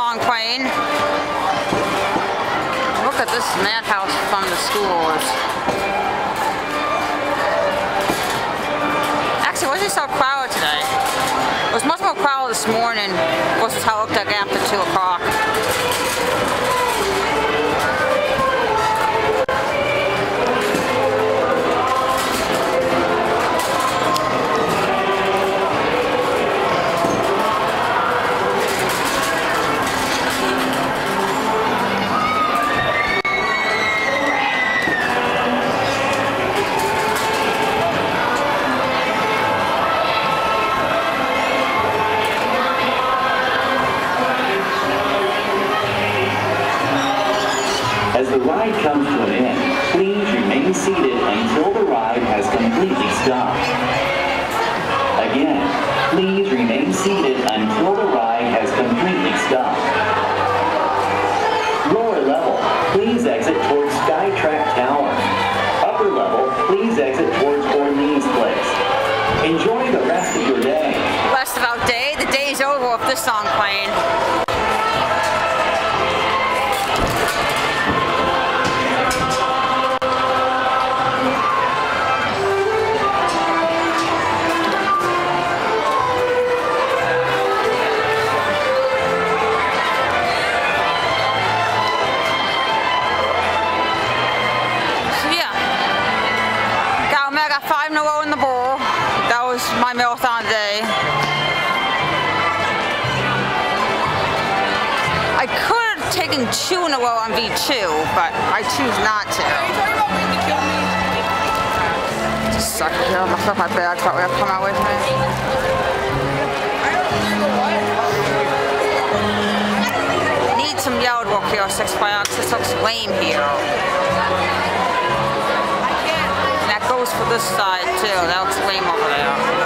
song playing. Look at this madhouse from the schools. Actually, it wasn't so crowded today. It was much more crowded this morning versus how it looked like after 2 o'clock. Ride comes to an end, please remain seated until the ride has completely stopped. Again, please remain seated until the ride has completely stopped. Lower level, please exit towards Sky Trek Tower. Upper level, please exit towards Orleans Place. Enjoy the rest of your day. Rest of our day. The day's over with this song playing. Marathon day. I could have taken two in a row on V2, but I choose not to. Just suck it here. I my bag's probably have to come out with me. Need some yard work here, six by ox. This looks lame here. And that goes for this side too. That looks lame over there.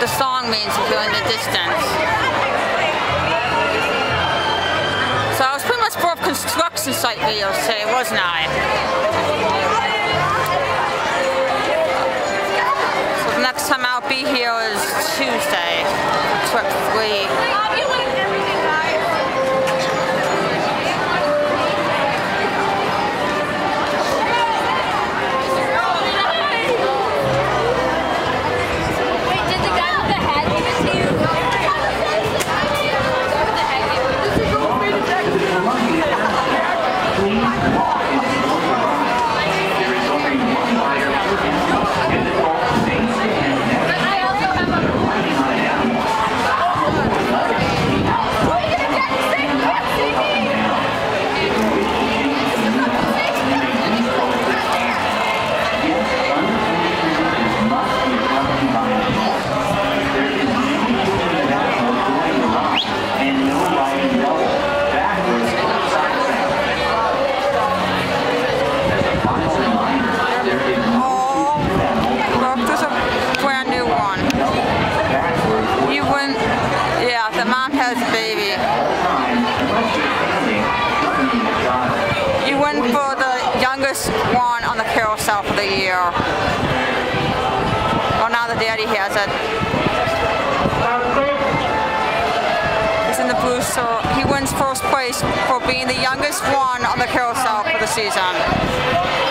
The song means if you're in the distance. So I was pretty much for construction site videos today, wasn't I? So the next time I'll be here is Tuesday. Trip 3. You for the youngest one on the carousel for the year. Well, now the daddy has it. He's in the blue, so he wins first place for being the youngest one on the carousel for the season.